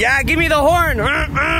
Yeah, give me the horn.